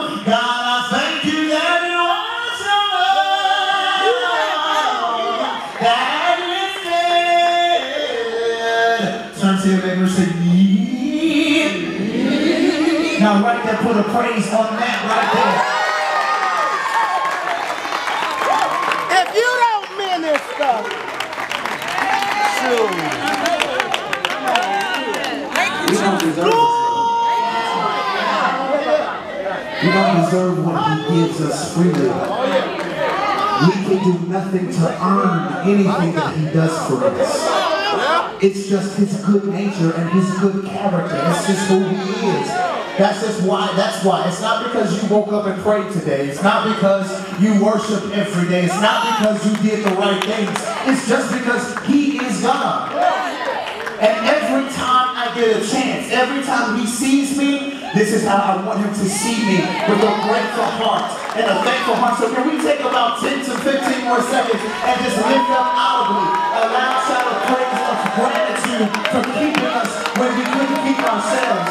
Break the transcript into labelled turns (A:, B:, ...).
A: God, I thank you that that say, yeah. Now right there, put a praise on that right
B: there. If you don't minister,
A: this don't deserve We don't deserve what he gives us freely. We can do nothing to earn anything that he does for us. It's just his good nature and his good character. It's just who he is. That's just why, that's why. It's not because you woke up and prayed today. It's not because you worship every day. It's not because you did the right things. It's just because he is God. And every time I get a chance, every time he sees me, this is how I want him to see me with a grateful heart and a thankful heart. So can we take about 10 to 15 more seconds and just lift up audibly a loud shout of praise of gratitude for keeping us when we couldn't keep ourselves,